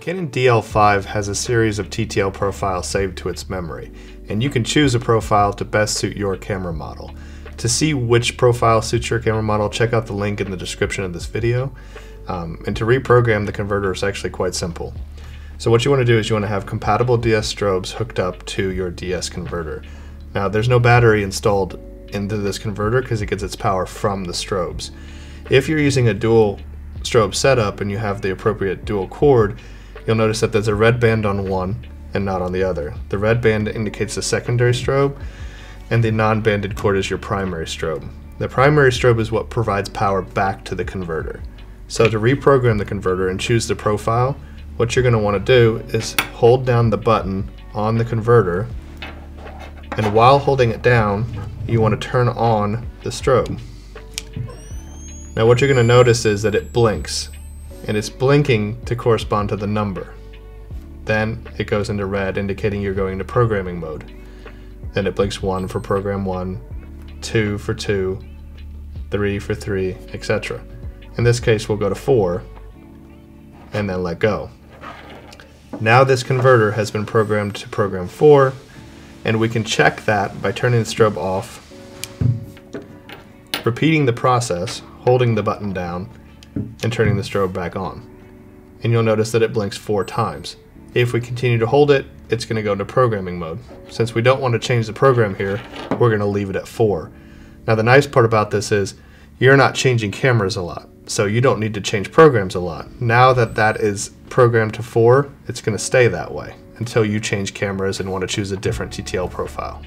Canon DL5 has a series of TTL profiles saved to its memory, and you can choose a profile to best suit your camera model. To see which profile suits your camera model, check out the link in the description of this video. Um, and to reprogram the converter is actually quite simple. So what you want to do is you want to have compatible DS strobes hooked up to your DS converter. Now there's no battery installed into this converter because it gets its power from the strobes. If you're using a dual strobe setup and you have the appropriate dual cord, you'll notice that there's a red band on one and not on the other. The red band indicates the secondary strobe and the non-banded cord is your primary strobe. The primary strobe is what provides power back to the converter. So to reprogram the converter and choose the profile, what you're going to want to do is hold down the button on the converter and while holding it down you want to turn on the strobe. Now what you're going to notice is that it blinks and it's blinking to correspond to the number. Then it goes into red indicating you're going to programming mode. Then it blinks 1 for program 1, 2 for 2, 3 for 3, etc. In this case we'll go to 4 and then let go. Now this converter has been programmed to program 4 and we can check that by turning the strobe off, repeating the process, holding the button down, and turning the strobe back on. And you'll notice that it blinks four times. If we continue to hold it, it's going to go into programming mode. Since we don't want to change the program here, we're going to leave it at 4. Now the nice part about this is you're not changing cameras a lot so you don't need to change programs a lot. Now that that is programmed to 4, it's going to stay that way until you change cameras and want to choose a different TTL profile.